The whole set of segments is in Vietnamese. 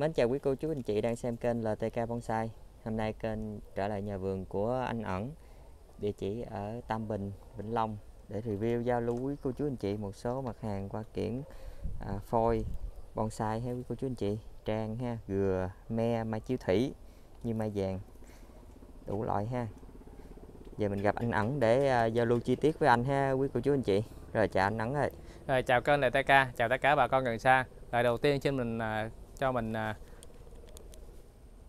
Mến chào quý cô chú anh chị đang xem kênh LTK Bonsai. Hôm nay kênh trở lại nhà vườn của anh ẩn Địa chỉ ở Tam Bình, Vĩnh Long. Để review giao lưu quý cô chú anh chị một số mặt hàng qua kiển à, phôi bonsai ha quý cô chú anh chị. Trang ha, gừa, me, mai chiếu thủy như mai vàng. Đủ loại ha. Giờ mình gặp anh ẩn để à, giao lưu chi tiết với anh ha quý cô chú anh chị. Rồi chào anh ẩn ơi. Rồi chào kênh LTK, chào tất cả bà con gần xa. Lời đầu tiên xin mình à, cho mình à,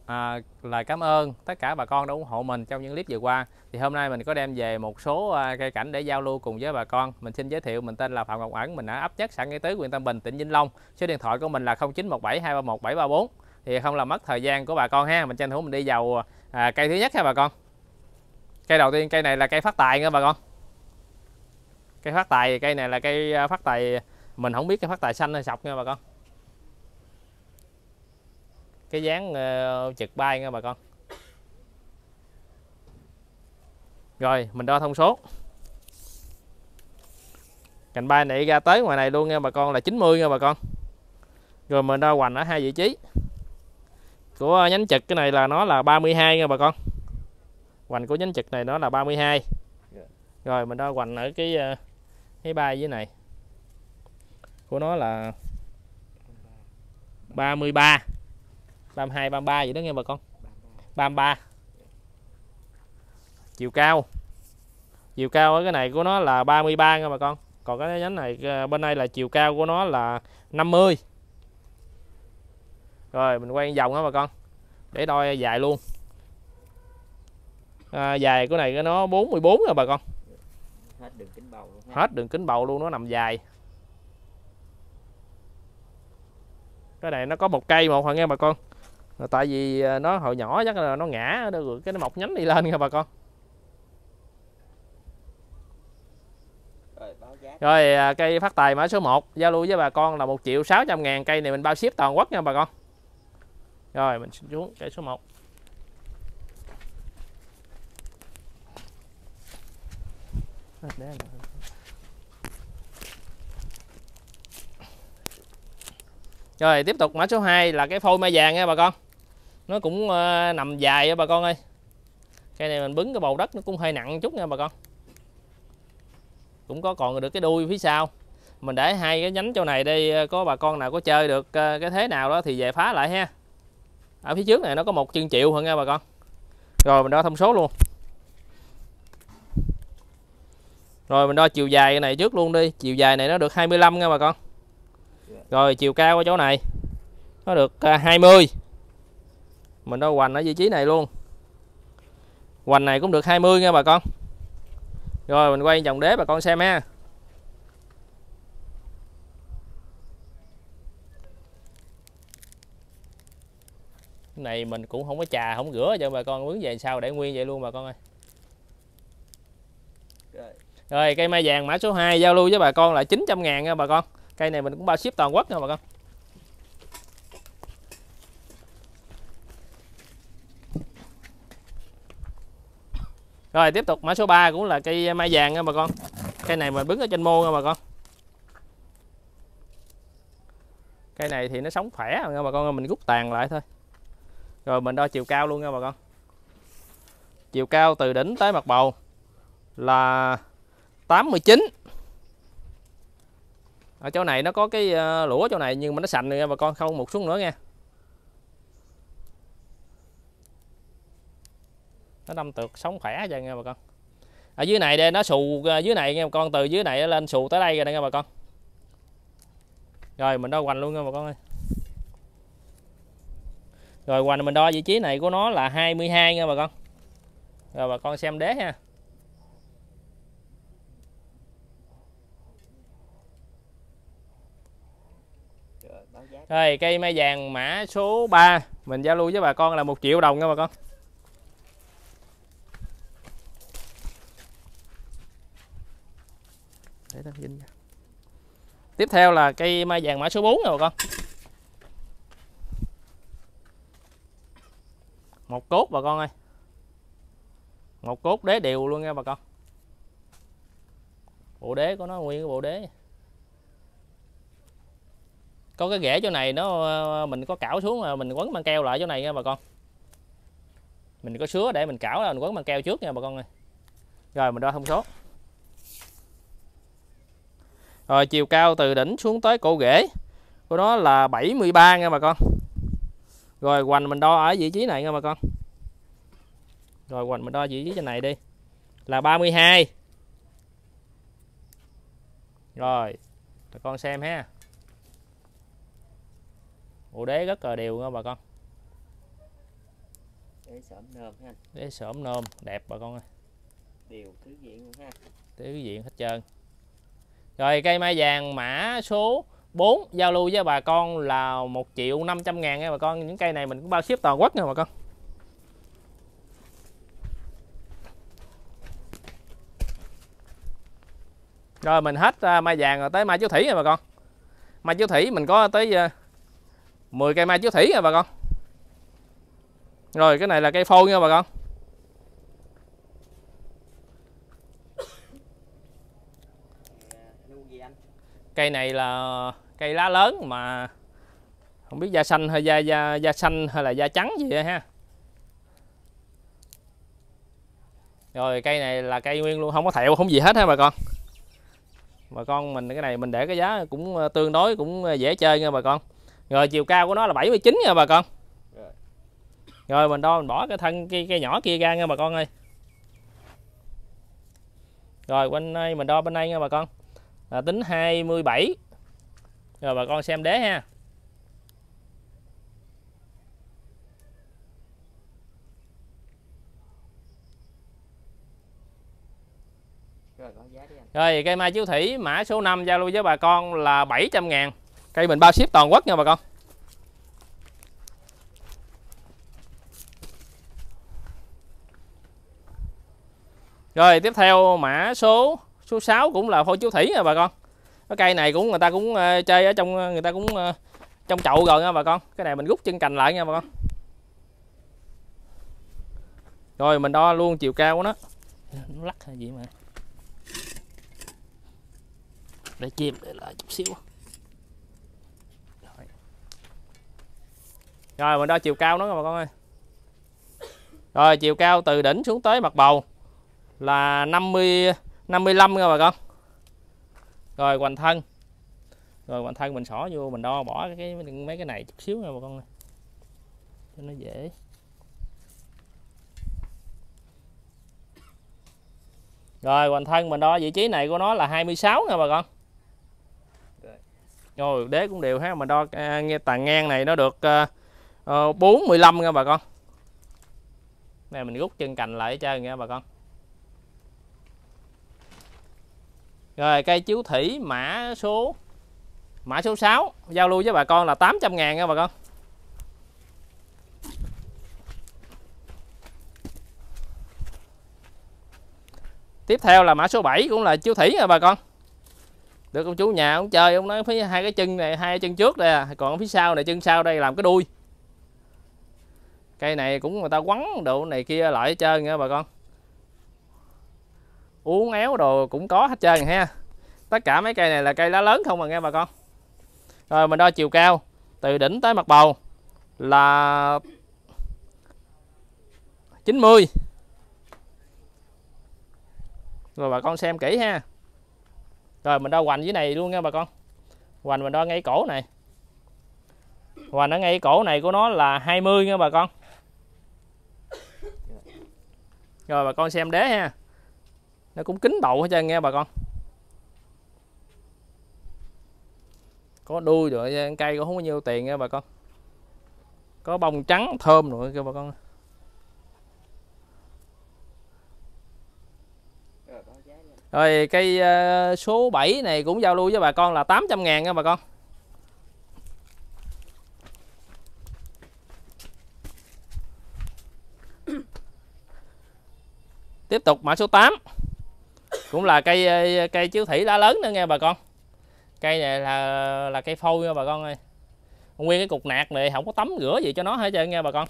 à, lời cảm ơn tất cả bà con đã ủng hộ mình trong những clip vừa qua. Thì hôm nay mình có đem về một số à, cây cảnh để giao lưu cùng với bà con. Mình xin giới thiệu mình tên là Phạm Ngọc Ẩn mình ở ấp nhất xã Nghĩa Tứ huyện Tam Bình tỉnh Vĩnh Long. Số điện thoại của mình là 0917 231 734 thì không làm mất thời gian của bà con ha mình tranh thủ mình đi vào à, cây thứ nhất ha bà con. Cây đầu tiên cây này là cây phát tài nha bà con. Cây phát tài cây này là cây à, phát tài mình không biết cây phát tài xanh hay sọc nha bà con cái dáng ờ, trực bay nha bà con. Rồi, mình đo thông số. Cành bay này ra tới ngoài này luôn nha bà con, là 90 nha bà con. Rồi mình đo hoành ở hai vị trí. Của nhánh trực cái này là nó là 32 nha bà con. Hoành của nhánh trực này nó là 32 rồi mình đo hoành ở cái ờ, cái bay dưới này. Của nó là 33 32 33 vậy đó nghe bà con. 33 chiều cao. Chiều cao ở cái này của nó là 33 nha bà con. Còn cái nhánh này ờ, bên đây là chiều cao của nó là 50 rồi mình quay vòng đó bà con? Để đo dài luôn. À, dài của này cái nó 44 nha bà con. Hết đường kính bầu luôn hết đường kính bầu luôn nó nằm dài. Cái này nó có một cây một hả nghe bà con tại vì à, nó hồi nhỏ chắc là nó ngã rồi cái nó mọc nhánh đi lên nha bà con. Rồi à, cây phát tài mã số 1 giao lưu với bà con là 1 triệu 600 ngàn, cây này mình bao ship toàn quốc nha bà con. Rồi, mình xuống cây số 1 rồi, tiếp tục mã số 2 là cái phôi mai vàng nha bà con nó cũng uh, nằm dài á bà con ơi. Cây này mình bứng cái bầu đất nó cũng hơi nặng chút nha bà con. Cũng có còn được cái đuôi phía sau. Mình để hai cái nhánh chỗ này đây ờ, có bà con nào có chơi được ờ, cái thế nào đó thì về phá lại ha. Ở phía trước này nó có một chân triệu hơn nha bà con. Rồi mình đo thông số luôn. Rồi mình đo chiều dài cái này trước luôn đi. Chiều dài này nó được 25 nha bà con. Rồi chiều cao ở chỗ này nó được 20 mình đo hoành ở vị trí này luôn. Hoành này cũng được 20 nha bà con. Rồi, mình quay vòng đế bà con xem ha. Cái này mình cũng không có trà không rửa cho bà con mướn về sau để nguyên vậy luôn bà con ơi. Rồi, cây mai vàng mã số 2 giao lưu với bà con là 900 ngàn nha bà con. Cây này mình cũng bao ship toàn quốc nha bà con. Rồi, tiếp tục. Mã số 3 cũng là cây mai vàng nha bà con. Cây này mình bứng ở trên mô nha bà con. Cây này thì nó sống khỏe nha bà con mình rút tàn lại thôi. Rồi, mình đo chiều cao luôn nha bà con. Chiều cao từ đỉnh tới mặt bầu là 89 ở chỗ này nó có cái ờ, lũa chỗ này nhưng mà nó sành rồi nha bà con, không một xuống nữa nha. Nó đâm tược, sống khỏe cho nghe bà con. Ở dưới này đây, nó xù dưới này nghe bà con, từ dưới này lên xù tới đây rồi đây nghe bà con. Rồi, mình đo hoành luôn nha bà con ơi. Rồi, hoành mình đo vị trí này của nó là 22 nha bà con. Rồi, bà con xem đế ha. Rồi, cây mai vàng mã số 3 Mình giao lưu với bà con là một triệu đồng nha bà con. Để tao dính Tiếp theo là cây mai vàng mã số 4 nha bà con. Một cốt bà con ơi. Một cốt đế đều luôn nha bà con. Bộ đế của nó nguyên cái bộ đế. Có cái rễ chỗ này nó, mình có cảo xuống là mình quấn băng keo lại chỗ này nha bà con. Mình có sứa để mình cảo là mình quấn băng keo trước nha bà con ơi. Rồi mình đo thông số rồi chiều cao từ đỉnh xuống tới cổ rễ của nó là 73 nha bà con. Rồi hoành mình đo ở vị trí này nha bà con. Rồi hoành mình đo vị trí trên này đi. Là 32 rồi bà con xem ha. Bộ đế rất là đều nha bà con. Để sởm nơm ha. Đế sởm nôm đẹp bà con ơi. Đều thứ diện luôn ha. Tứ diện hết trơn rồi, cây mai vàng mã số 4 giao lưu với bà con là 1 triệu 500 ngàn nha bà con. Những cây này mình cũng bao ship toàn quốc nha bà con. Rồi, mình hết à, mai vàng rồi tới mai chú thủy nha bà con. Mai chú thủy, mình có tới à, 10 cây mai chú thủy nha bà con. Rồi, cái này là cây phôi nha bà con nuôi gì anh cây này là cây lá lớn mà không biết da xanh hay da da da xanh hay là da trắng gì vậy ha. Rồi cây này là cây nguyên luôn không có thẹo không gì hết ha bà con. Bà con mình cái này mình để cái giá cũng ờ, tương đối cũng ờ, dễ chơi nha bà con. Rồi chiều cao của nó là 79 nha bà con. Rồi. rồi mình đo mình bỏ cái thân cây, cây nhỏ kia ra nha bà con ơi. Rồi bên đây mình đo bên đây nha bà con à, tính 27 rồi bà con xem đế ha. Rồi cây mai chiếu thủy mã số 5 giao lưu với bà con là 700 ngàn. Cây mình bao ship toàn quốc nha bà con. Rồi tiếp theo mã số số 6 cũng là phôi chú thủy nha bà con. Cái cây này cũng người ta cũng ờ, chơi ở trong ờ, người ta cũng ờ, trong chậu rồi nha bà con. Cái này mình rút chân cành lại nha bà con. Rồi, mình đo luôn chiều cao của nó. Nó lắc hay gì mà. Để chìm để lại chút xíu. Rồi. rồi, mình đo chiều cao nó bà con ơi. Rồi, chiều cao từ đỉnh xuống tới mặt bầu là 50 55 nha bà con. Rồi hoành thân. Rồi hoành thân mình xỏ vô mình đo bỏ cái mấy cái này chút xíu nha bà con cho nó dễ. Rồi hoành thân mình đo vị trí này của nó là 26 nha bà con. Rồi đế cũng đều ha mà đo à, nghe tàn ngang này nó được à, ờ, uh, 45 nha bà con. Này mình rút chân cành lại cho nha bà con. Rồi, cây chiếu thủy, mã số mã số 6 giao lưu với bà con là 800 ngàn nha bà con. Tiếp theo là mã số 7 cũng là chiếu thủy nha bà con. Được ông chú nhà ông chơi, ông nói phía hai cái chân này, hai chân trước đây à. Còn phía sau này, chân sau đây làm cái đuôi. Cây này cũng người ta quấn độ này kia lại hết trơn nha bà con uống éo đồ cũng có hết trơn ha. Tất cả mấy cây này là cây lá lớn không mà nghe bà con. Rồi, mình đo chiều cao. Từ đỉnh tới mặt bầu là 90 rồi, bà con xem kỹ ha. Rồi, mình đo hoành dưới này luôn nha bà con. Hoành mình đo ngay cổ này. Hoành ở ngay cổ này của nó là 20 nha bà con. Rồi, bà con xem đế ha nó cũng kính bầu hết trơn nghe bà con. Có đuôi rồi, cây cũng không có nhiêu tiền nha bà con. Có bông trắng, thơm nữa kêu bà con. Rồi cây ờ, số 7 này cũng giao lưu với bà con là 800 ngàn nha bà con. Tiếp tục mã số 8 cũng là cây ờ, cây chiếu thủy lá lớn nữa nghe bà con. Cây này là là cây phôi nha bà con ơi. Nguyên cái cục nạc này không có tắm rửa gì cho nó hết trơn nha bà con.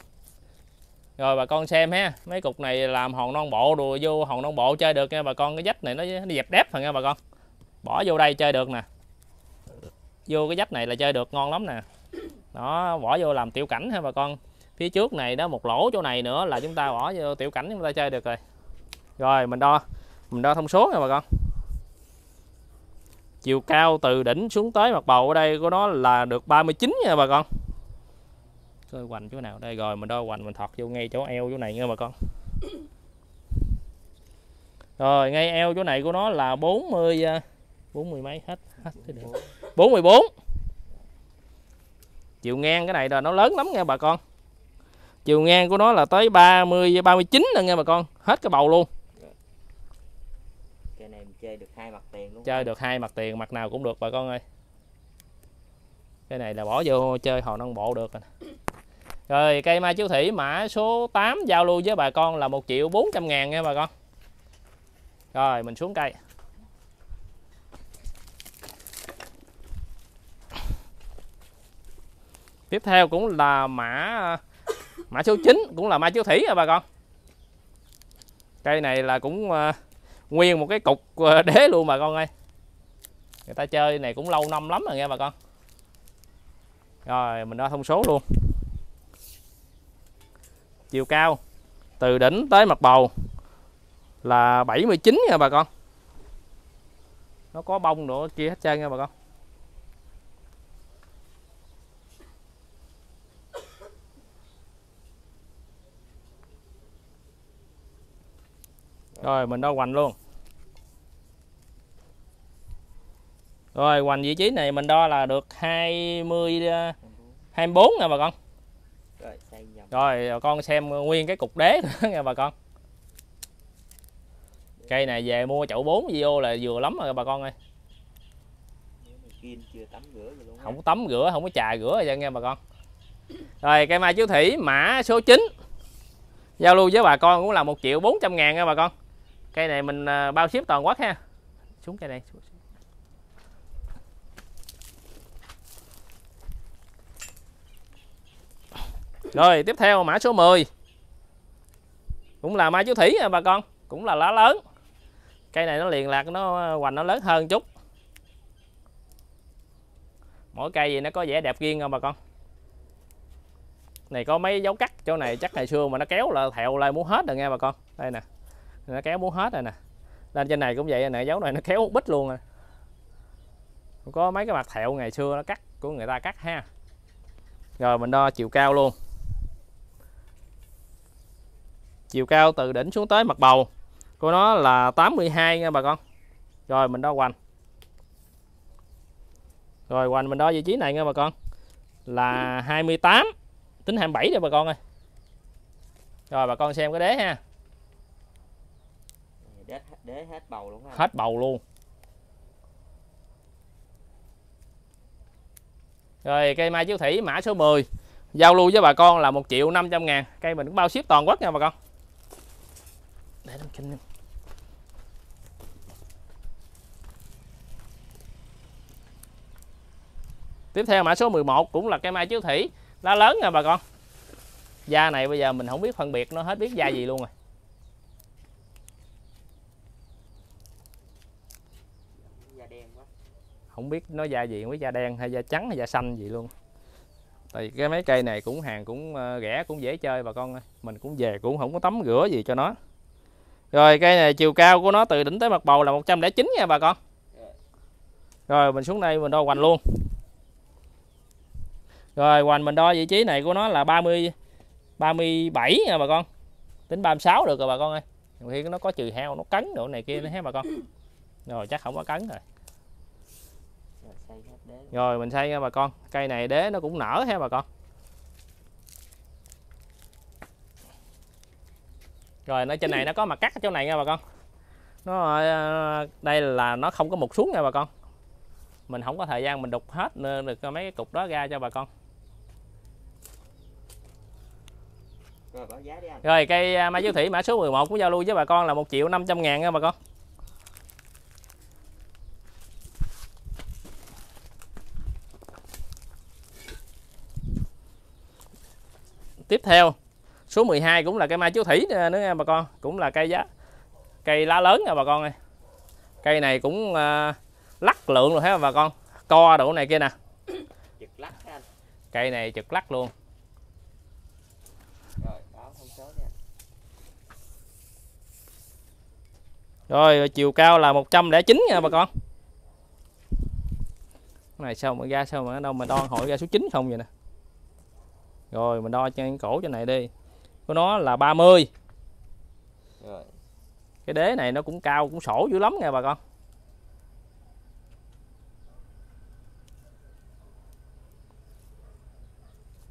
Rồi bà con xem ha mấy cục này làm hòn non bộ đùa vô hòn non bộ chơi được nha bà con. Cái dách này nó, nó dẹp đép thằng nha bà con. Bỏ vô đây chơi được nè. Vô cái dách này là chơi được ngon lắm nè. Đó bỏ vô làm tiểu cảnh ha bà con. Phía trước này đó một lỗ chỗ này nữa là chúng ta bỏ vô tiểu cảnh chúng ta chơi được rồi. Rồi mình đo mình đo thông số nha bà con. Chiều cao từ đỉnh xuống tới mặt bầu ở đây của nó là được 39 nha bà con. Coi hoành chỗ nào đây rồi mình đo hoành mình thọt vô ngay chỗ eo chỗ này nha bà con. Rồi, ngay eo chỗ này của nó là 40 40 à, mấy hết hết cái đường 44 chiều ngang cái này là nó lớn lắm nha bà con. Chiều ngang của nó là tới 30 39 nè nha bà con. Hết cái bầu luôn chơi được hai mặt tiền luôn. Chơi được hai mặt tiền mặt nào cũng được bà con ơi. Cái này là bỏ vô chơi hồ nông bộ được rồi rồi cây mai chiếu thủy mã số 8 giao lưu với bà con là 1 triệu 400 ngàn nha bà con. Rồi mình xuống cây. Tiếp theo cũng là mã mã số 9 cũng là mai chiếu thủy nha bà con. Cây này là cũng uh, nguyên một cái cục ờ, đế luôn bà con ơi. Người ta chơi này cũng lâu năm lắm rồi nghe bà con. Rồi, mình đo thông số luôn. Chiều cao, từ đỉnh tới mặt bầu là 79 nha bà con. Nó có bông nữa, kia hết trơn nha bà con. Rồi mình đo hoành luôn. Rồi hoành vị trí này mình đo là được 20 24 nha bà con. Rồi bà con xem nguyên cái cục đế nữa nha bà con. Cây này về mua chậu 4 vô là vừa lắm rồi bà con ơi. Không có tắm rửa không có chà rửa rồi nha bà con. Rồi cây mai chiếu thủy mã số 9 giao lưu với bà con cũng là 1 triệu 400 ngàn nha bà con cây này mình à, bao ship toàn quốc ha. Xuống cây này rồi, tiếp theo, mã số 10 cũng là mai chiếu thủy nha bà con. Cũng là lá lớn. Cây này nó liền lạc, nó à, hoành, nó lớn hơn chút. Mỗi cây gì nó có vẻ đẹp riêng không, bà con? Này, có mấy dấu cắt chỗ này chắc ngày xưa mà nó kéo là thẹo lại muốn hết rồi nghe, bà con. Đây nè nó kéo muốn hết rồi nè. Lên trên này cũng vậy, nè, dấu này nó kéo bít luôn à. rồi có mấy cái mặt thẹo ngày xưa nó cắt, của người ta cắt ha. Rồi, mình đo chiều cao luôn. Chiều cao từ đỉnh xuống tới mặt bầu của nó là 82 nha bà con. Rồi, mình đo hoành. Rồi, hoành mình đo vị trí này nha bà con. Là 28 tính 27 rồi bà con ơi. Rồi, bà con xem cái đế ha đế, đế hết bầu luôn ha. Hết bầu luôn. Rồi cây mai chiếu thủy mã số 10 giao lưu với bà con là 1 triệu 500 ngàn. Cây mình cũng bao ship toàn quốc nha bà con. Để nó kinh tiếp theo mã số 11 cũng là cây mai chiếu thủy. Lá lớn nha bà con. Da này bây giờ mình không biết phân biệt nó hết biết da gì luôn rồi da đen quá không biết nó da gì, không biết da đen hay da trắng hay da xanh gì luôn. Tại cái mấy cây này cũng hàng cũng ờ, rẻ, cũng dễ chơi bà con ơi. Mình cũng về cũng không có tắm rửa gì cho nó. Rồi cây này chiều cao của nó từ đỉnh tới mặt bầu là 109 nha bà con. Rồi mình xuống đây mình đo hoành luôn. Rồi hoành mình đo vị trí này của nó là 30 37 nha bà con. Tính 36 được rồi bà con ơi. Khi nó có trừ heo, nó cắn độ này kia nữa ha bà con. Rồi chắc không có cắn rồi rồi mình xây nha bà con. Cây này đế nó cũng nở ha bà con. Rồi nó trên này nó có mặt cắt ở chỗ này nha bà con. Nó ờ, đây là nó không có mục xuống nha bà con. Mình không có thời gian mình đục hết nên được mấy cái cục đó ra cho bà con. Rồi cây à, mai chiếu thủy mã số 11 cũng giao lưu với bà con là 1 triệu 500 ngàn nha bà con tiếp theo số 12 cũng là cây mai chiếu thủy nữa nha bà con? Cũng là cây giá cây lá lớn nha bà con ơi. Cây này cũng à, lắc lượng rồi hết bà con? Co đồ này kia nè. Cây này chực lắc luôn. Rồi, chiều cao là 109 nha bà con. Cái này sao mà ra sao mà ở đâu mà đo hội ra số 9 không vậy nè rồi mình đo trên cổ trên này đi. Của nó là 30 Rồi, cái đế này nó cũng cao cũng sổ dữ lắm nha bà con.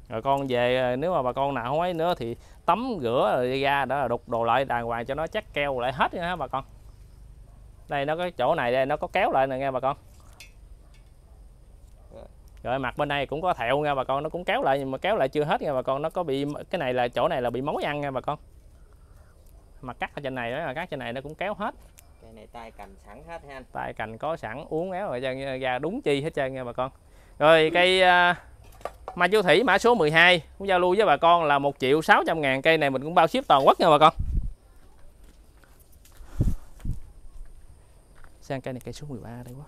Rồi con về nếu mà bà con nào không ấy nữa thì tắm rửa rồi ra đó là đục đồ lại đàng hoàng cho nó chắc keo lại hết nha bà con. Đây nó có chỗ này đây nó có kéo lại nè nghe bà con rồi mặt bên đây cũng có thẹo nha bà con nó cũng kéo lại nhưng mà kéo lại chưa hết nha bà con nó có bị cái này là chỗ này là bị mối ăn nha bà con. Mặt cắt ở trên này đó là cắt trên này nó cũng kéo hết. Cây này tay cành sẵn hết ha tay cành có sẵn uống éo rồi ra đúng chi hết trơn nha bà con. Rồi cây uh, mai chú thủy mã số 12 cũng giao lưu với bà con là 1 triệu 600 ngàn cây này mình cũng bao ship toàn quốc nha bà con. Sang cây này cây số 13 đây quá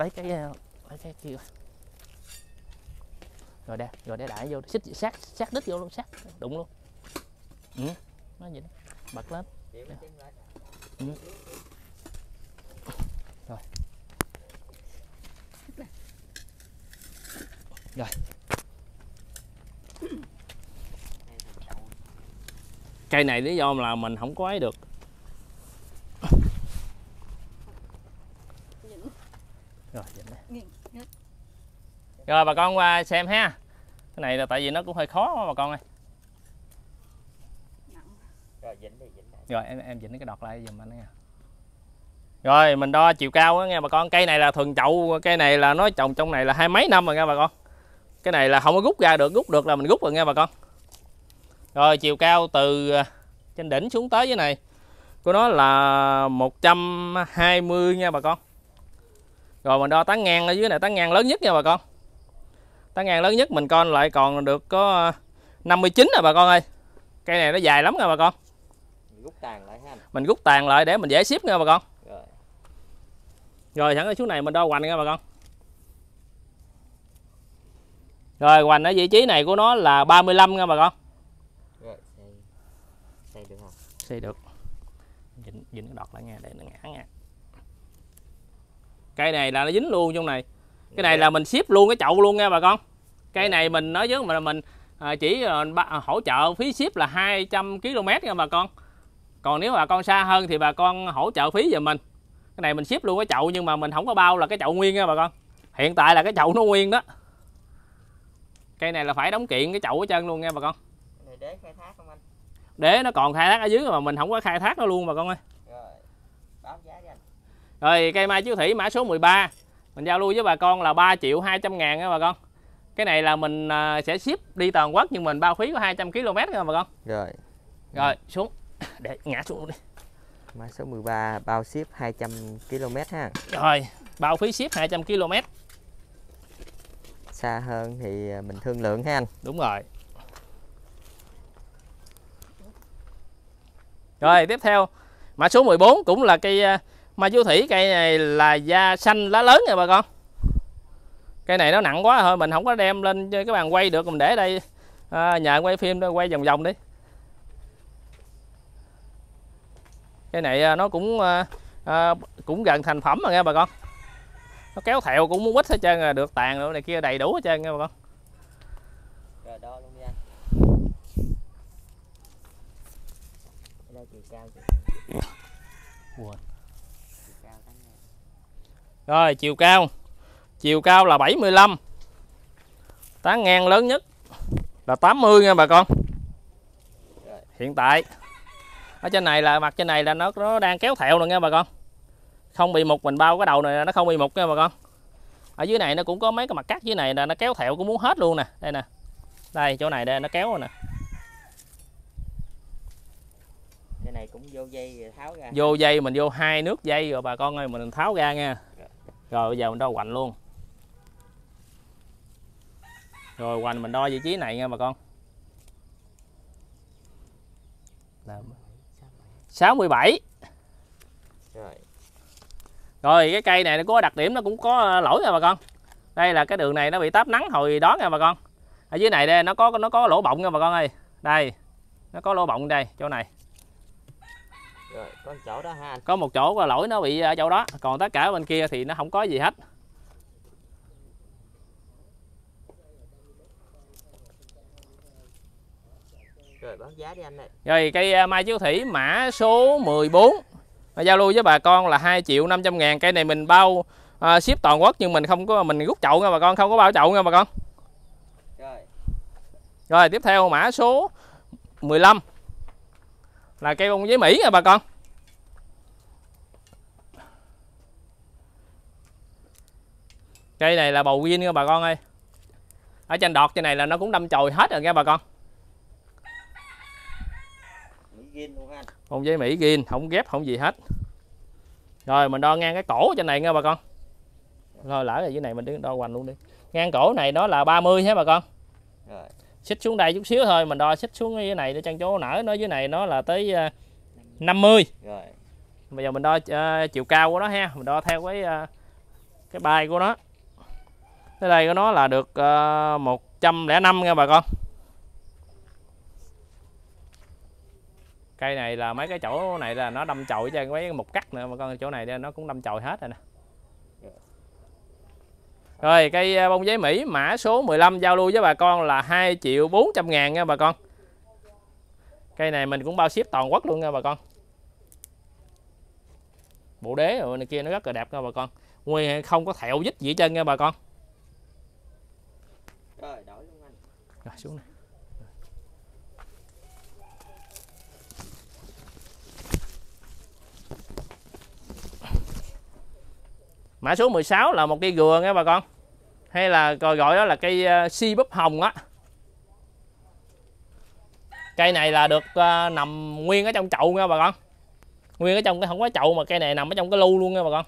lấy cái ờ, lấy cái kia rồi. Đây rồi đây đại vô, xích sát sát đít vô luôn, sát, đụng luôn. Ừ nó vậy đó, bật lên. Ừ. rồi. Rồi. Cây này lý do là mình không có ấy được. Rồi bà con qua xem ha. Cái này là tại vì nó cũng hơi khó quá bà con ơi. Rồi, dính đi, dính lại. rồi em em chỉnh cái đọt lại giùm anh nha. Rồi mình đo chiều cao á nghe bà con. Cây này là thuần chậu cây này là nó trồng trong này là hai mấy năm rồi nha bà con. Cái này là không có rút ra được rút được là mình rút rồi nha bà con. Rồi chiều cao từ à, trên đỉnh xuống tới dưới này. Của nó là 120 nha bà con rồi mình đo tán ngang ở dưới này tán ngang lớn nhất nha bà con. Tán ngang lớn nhất mình con lại còn được có 59 nè bà con ơi. Cây này nó dài lắm nha bà con. Rút tàn lại ha mình rút tàn lại để mình dễ ship nha bà con. Rồi, rồi sẵn ở xuống này mình đo hoành nha bà con. Rồi hoành ở vị trí này của nó là 35 nha bà con. Rồi, xây. Xây được không? xây được. Dính, dính cái đọt lại nha để nó ngã nha cây này là nó dính luôn trong này. Cái này là mình ship luôn cái chậu luôn nha bà con. Cây này mình nói với mình mình à, chỉ à, ba- hỗ trợ phí ship là 200 km nha bà con. Còn nếu bà con xa hơn thì bà con hỗ trợ phí giùm mình. Cái này mình ship luôn cái chậu nhưng mà mình không có bao là cái chậu nguyên nha bà con. Hiện tại là cái chậu nó nguyên đó. Cây này là phải đóng kiện cái chậu ở chân luôn nha bà con. Để nó còn khai thác ở dưới mà mình không có khai thác nó luôn bà con ơi Rồi, báo giá cho anh. Rồi cây mai chiếu thủy mã số 13 Mình giao lưu với bà con là 3 triệu 200 ngàn nha bà con. Cái này là mình à, sẽ ship đi toàn quốc nhưng mình bao phí có 200 km nha bà con. Rồi, Rồi xuống. Để ngã xuống đi. Mã số 13 bao ship 200 km ha. Rồi bao phí ship 200 km Xa hơn thì à, mình thương lượng ha anh. Đúng rồi. Rồi tiếp theo. Mã số 14 cũng là cây à, mai chiếu thủy Cây này là da xanh lá lớn nha bà con. Cây này nó nặng quá thôi Mình không có đem lên cho cái bàn quay được Mình để đây. À, Nhờ quay phim quay vòng vòng đi. Cây này à, nó cũng à, à, Cũng gần thành phẩm rồi nha bà con. Nó kéo thẹo cũng muốn quýt hết trơn rồi Được tàn rồi này kia đầy đủ hết trơn nha bà con. Rồi đo luôn đi anh. Ở đây chiều cao chiều cao. Quên. Chiều cao tán ngang. Rồi chiều cao. Chiều cao là 75 Tán ngang lớn nhất Là 80 nha bà con. Hiện tại Ở trên này là mặt trên này là nó nó đang kéo thẹo rồi nha bà con. Không bị mục mình bao cái đầu này nó không bị mục nha bà con. Ở dưới này nó cũng có mấy cái mặt cắt dưới này là nó kéo thẹo cũng muốn hết luôn nè. Đây nè. Đây chỗ này đây nó kéo rồi nè. Cái này cũng vô dây tháo ra. Vô dây mình vô hai nước dây rồi bà con ơi mình tháo ra nha Rồi bây giờ mình đo hoành luôn. Rồi hoành mình đo vị trí này nha bà con. Là 67 rồi. Cái cây này nó có đặc điểm nó cũng có lỗi nha bà con. Đây là cái đường này nó bị táp nắng hồi đó nha bà con. Ở dưới này đây nó có nó có lỗ bọng nha bà con ơi. Đây nó có lỗ bọng đây chỗ này rồi có chỗ đó ha. Anh có một chỗ lỗi nó bị ở chỗ đó. Còn tất cả bên kia thì nó không có gì hết. Rồi báo giá đi anh ơi. Rồi cây à, mai chiếu thủy mã số 14 giao lưu với bà con là 2 triệu 500 ngàn. Cây này mình bao à, ship toàn quốc nhưng mình không có mình rút chậu nha bà con không có bao chậu nha bà con. Rồi. Rồi tiếp theo mã số 15 là cây bông giấy Mỹ nha bà con. Cây này là bầu viên nha bà con ơi. Ở trên đọt trên này là nó cũng đâm chồi hết rồi nha bà con. Bông giấy Mỹ ghiên không ghép không gì hết. Rồi mình đo ngang cái cổ trên này nha bà con. Rồi lỡ rồi dưới này mình đứng đo hoành luôn đi. Ngang cổ này nó là 30 ha bà con. Rồi xích xuống đây chút xíu thôi mình đo xích xuống dưới này để chân chỗ nở nó dưới này nó là tới ờ, 50 rồi. Bây giờ mình đo ờ, chiều cao của nó ha mình đo theo cái ờ, cái bay của nó. Tới đây của nó là được uh, 105 nha bà con. Cây này là mấy cái chỗ này là nó đâm chồi cho mấy một cắt nữa mà con chỗ này nó cũng đâm chồi hết rồi nè rồi cây ờ, bông giấy Mỹ mã số 15 giao lưu với bà con là 2 triệu 400 ngàn nha bà con. Cây này mình cũng bao ship toàn quốc luôn nha bà con. Bộ đế rồi này kia nó rất là đẹp nha bà con. Nguyên không có thẹo dít gì trơn nha bà con. Rồi đổi luôn anh. Rồi xuống này. Mã số 16 là một cây gừa nha bà con hay là gọi gọi đó là cây uh, si búp hồng á. Cây này là được uh, nằm nguyên ở trong chậu nha bà con. Nguyên ở trong cái không có chậu mà cây này nằm ở trong cái lu luôn nha bà con.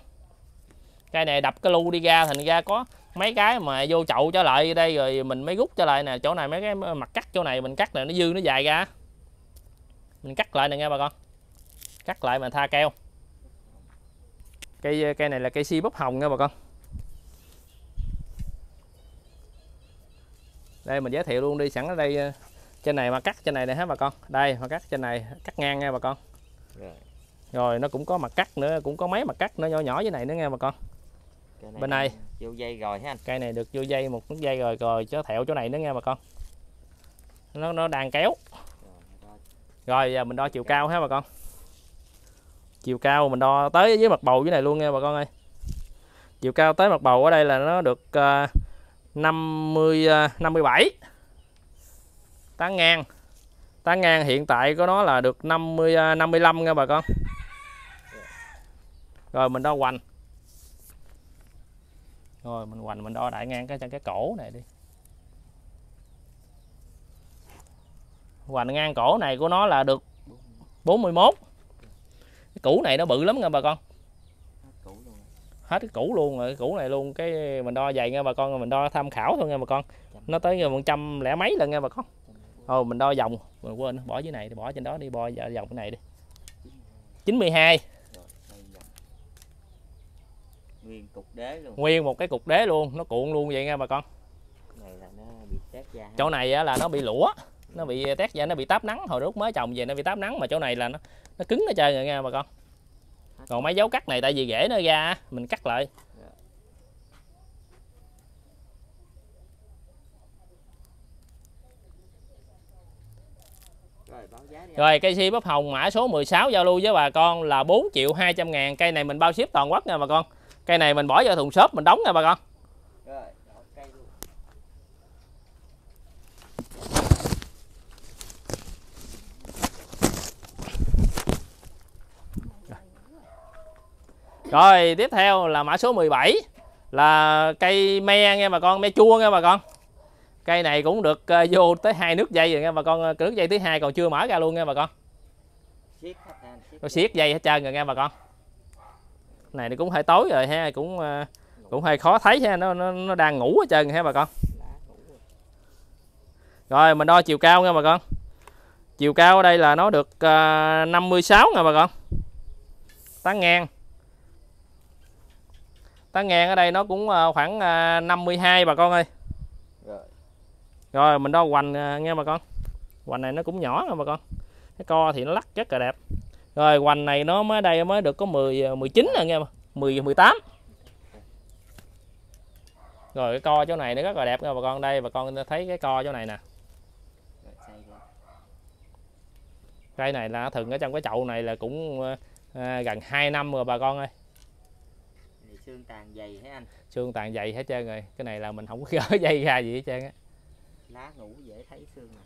Cây này đập cái lu đi ra thành ra có mấy cái mà vô chậu trở lại đây rồi mình mới rút trở lại nè. Chỗ này mấy cái mặt cắt chỗ này mình cắt này nó dư nó dài ra. Mình cắt lại nè nghe bà con. Cắt lại mà tha keo. Cây ờ, cây này là cây si búp hồng nha bà con. Đây mình giới thiệu luôn đi sẵn ở đây ờ, trên này mà cắt trên này nè hả bà con? Đây mà cắt trên này cắt ngang nha bà con. Rồi. Rồi nó cũng có mặt cắt nữa cũng có mấy mặt cắt nữa nhỏ nhỏ dưới này nữa nghe bà con. Cái Bên này. vô dây rồi ha anh. Cây này được vô dây một nút dây rồi rồi cho thẹo chỗ này nữa nghe bà con. Nó nó đang kéo. Rồi giờ mình đo chiều cao ha bà con. Chiều cao mình đo tới với mặt bầu dưới này luôn nha bà con ơi. Chiều cao tới mặt bầu ở đây là nó được uh, 50 57 à, tán ngang. Tán ngang hiện tại của nó là được 50 55 à, nha bà con. Rồi, mình đo hoành. Rồi, mình hoành, mình đo đại ngang cái cái cổ này đi. Hoành ngang cổ này của nó là được 41 cái củ này nó bự lắm nha bà con hết cái củ luôn rồi cái củ này luôn cái mình đo dày nha bà con mình đo tham khảo thôi nha bà con. Nó tới một trăm lẻ mấy lần nha bà con. Ồ mình đo vòng mình quên bỏ dưới này thì bỏ trên đó đi bo vòng cái này đi. 92 rồi đây dòng nguyên cục đế luôn. Nguyên một cái cục đế luôn nó cuộn luôn vậy nha bà con. Này là nó bị tét da. Chỗ này á là nó bị lũa nó bị tét da nó bị táp nắng. Hồi lúc mới trồng về nó bị táp nắng mà chỗ này là nó nó cứng hết trơn rồi nha bà con còn mấy dấu cắt này tại vì rễ nó ra mình cắt lại. Rồi báo giá đi anh. Rồi cây si bắp hồng mã số 16 giao lưu với bà con là 4 triệu 200 ngàn. Cây này mình bao ship toàn quốc nha bà con. Cây này mình bỏ vào thùng xốp mình đóng nha bà con rồi đổi cây luôn Rồi tiếp theo là mã số 17 Là cây me nha bà con Me chua nha bà con. Cây này cũng được ờ, vô tới hai nước dây rồi nha bà con Nước dây thứ hai còn chưa mở ra luôn nha bà con. Anh siết dây hết trơn rồi nha bà con. Này nó cũng hơi tối rồi ha cũng ờ, cũng hơi khó thấy ha nó nó, nó đang ngủ hết trơn ha bà con. Rồi mình đo chiều cao nha bà con. Chiều cao ở đây là nó được uh, 56 nha bà con. Tán ngang tán ngang ở đây nó cũng ờ, khoảng à, 52 bà con ơi. Rồi. Rồi mình đo hoành à, nghe bà con. Hoành này nó cũng nhỏ nè bà con. Cái co thì nó lắc rất là đẹp. Rồi hoành này nó mới đây mới được có 10 19 rồi nghe mà 10 18 rồi cái co chỗ này nó rất là đẹp nha bà con. Đây bà con thấy cái co chỗ này nè. Rồi cây này là thường ở trong cái chậu này là cũng à, gần 2 năm rồi bà con ơi xương tàn dày thấy anh? Xương tàn dày hết trơn rồi. Cái này là mình không có gỡ dây ra gì hết trơn á. Lá ngủ dễ thấy xương nè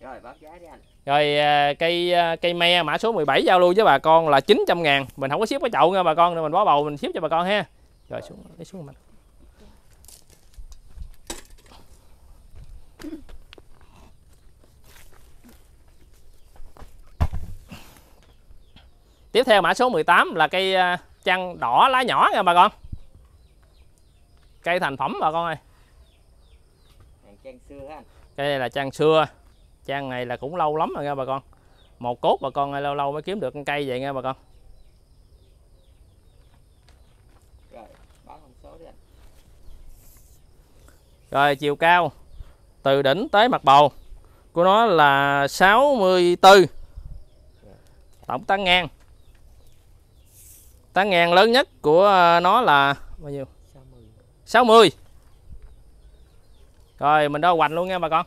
rồi báo giá đi anh. Rồi à, cây à, cây me mã số 17 giao lưu với bà con là 900 ngàn. Mình không có ship cái chậu nha bà con nên mình bó bầu mình ship cho bà con ha. Rồi xuống lấy xuống mình. Tiếp theo mã số 18 là cây à, chăn đỏ lá nhỏ nha bà con. Cây thành phẩm bà con ơi. Hàng trang xưa ha anh. Cây này là trang xưa. Trang này là cũng lâu lắm rồi nha bà con. Một cốt bà con ơi, lâu lâu mới kiếm được con cây vậy nha bà con. Rồi báo thông số đi anh. Rồi chiều cao. Từ đỉnh tới mặt bầu. Của nó là 64 tổng tán ngang tán ngang lớn nhất của ờ, nó là bao nhiêu? 60 60 rồi, mình đo hoành luôn nha bà con.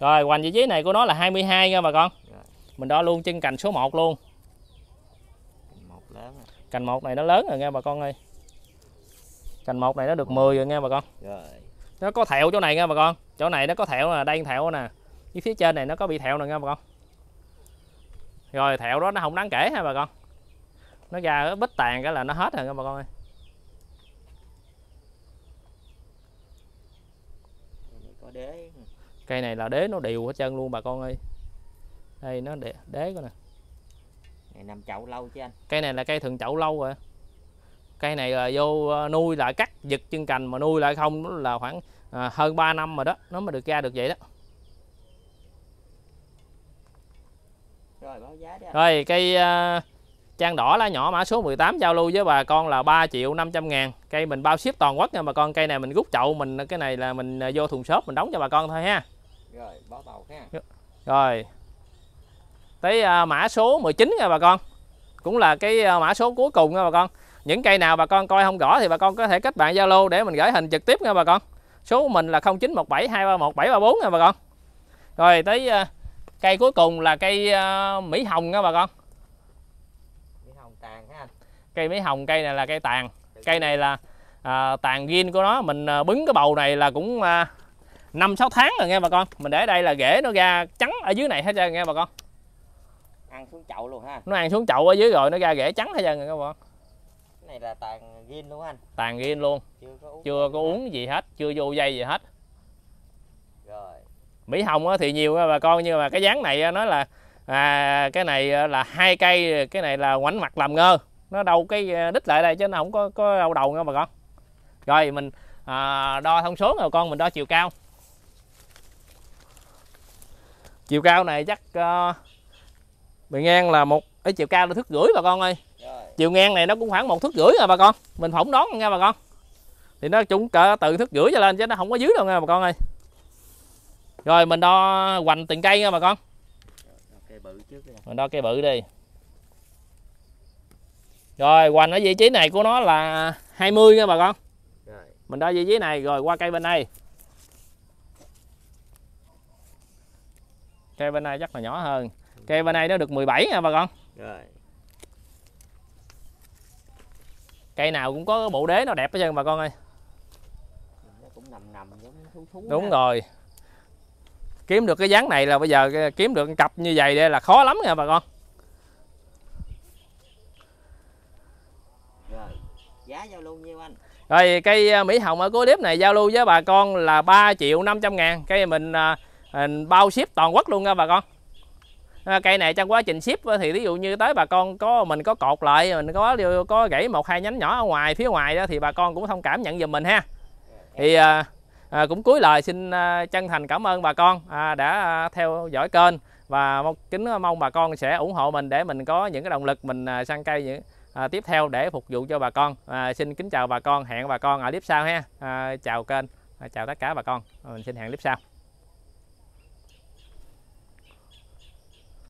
Rồi, hoành vị trí này của nó là 22 nha bà con. Mình đo luôn chân cành số 1 luôn. Cành một này nó lớn rồi nha bà con ơi. Cành một này nó được 10 rồi nha bà con. Rồi nó có thẹo chỗ này nha bà con. Chỗ này nó có thẹo là đây thẹo nè. Cái phía trên này nó có bị thẹo nè nha bà con rồi thẹo đó nó không đáng kể ha bà con. Nó ra bít tàn cái là nó hết rồi các bà con ơi. Đế cây này là đế nó đều hết trơn luôn bà con ơi. Đây nó đế, đế coi nè. Này nằm chậu lâu chứ anh cây này là cây thường chậu lâu rồi. Cây này là vô ờ, nuôi lại cắt giật chân cành mà nuôi lại không là khoảng à, hơn 3 năm rồi đó. Nó mới được ra được vậy đó. Rồi cây uh, trang đỏ lá nhỏ mã số 18 giao lưu với bà con là 3 triệu 500 ngàn. Cây mình bao ship toàn quốc nha bà con Cây này mình rút chậu mình cái này là mình à, vô thùng shop mình đóng cho bà con thôi ha. Rồi báo bầu ha. Rồi. Tới à, mã số 19 nha bà con. Cũng là cái à, mã số cuối cùng nha bà con. Những cây nào bà con coi không rõ thì bà con có thể kết bạn Zalo để mình gửi hình trực tiếp nha bà con. Số của mình là 0917 231 734 nha bà con. Rồi tới à, cây cuối cùng là cây à, Mỹ Hồng nha bà con. Cái hồng tàn ha. Cây Mỹ Hồng cây này là cây tàn. Cây này là à, tàn gin của nó. Mình à, bứng cái bầu này là cũng à, 5-6 tháng rồi nghe bà con. Mình để đây là rễ nó ra trắng ở dưới này hết trơn nghe bà con. Ăn xuống chậu luôn ha. Nó ăn xuống chậu ở dưới rồi nó ra rễ trắng hết trơn các bạn cái này là tàn gin không anh. Tàn ghiên luôn. Chưa có uống chưa có uống gì hết chưa vô dây gì hết mỹ hồng thì nhiều bà con nhưng mà cái dáng này nó là à, cái này là hai cây cái này là ngoảnh mặt làm ngơ. Nó đâu cái à, đít lại đây chứ nó không có có đâu đầu nha bà con. Rồi mình à, đo thông số rồi con mình đo chiều cao. Chiều cao này chắc uh, bề ngang là một cái chiều cao là thước rưỡi bà con ơi. Rồi. Chiều ngang này nó cũng khoảng một thước rưỡi rồi bà con. Mình phỏng đoán nha bà con. Thì nó cũng cỡ từ thước rưỡi trở lên chứ nó không có dưới đâu nha bà con ơi rồi mình đo hoành từng cây nha bà con. Cây bự trước đi mình đo cây bự đi. Rồi hoành ở vị trí này của nó là 20 nha bà con. Rồi. Mình đo vị trí này rồi qua cây bên đây. Cây bên này chắc là nhỏ hơn. Cây bên này nó được 17 nha bà con. Rồi. Cây nào cũng có bộ đế nó đẹp hết trơn bà con ơi. Nó cũng nằm nằm giống thú thú đúng ha. rồi kiếm được cái dáng này là bây giờ kiếm được cặp như vậy đây là khó lắm nha bà con. Rồi giá giao lưu nhiêu anh? Rồi cây à, Mỹ Hồng ở cuối clip này giao lưu với bà con là 3 triệu 500 ngàn. Cây mình à, à, bao ship toàn quốc luôn nha bà con. Cây này trong quá trình ship thì ví dụ như tới bà con có mình có cột lại mình có có gãy một hai nhánh nhỏ ở ngoài phía ngoài đó thì bà con cũng thông cảm nhận giùm mình ha. Thì à, cũng cuối lời xin à, chân thành cảm ơn bà con à, đã à, theo dõi kênh và kính à, mong bà con sẽ ủng hộ mình để mình có những cái động lực mình à, săn cây những à, tiếp theo để phục vụ cho bà con. À, xin kính chào bà con hẹn bà con ở clip sau ha. À, chào kênh à, chào tất cả bà con. Mình xin hẹn clip sau.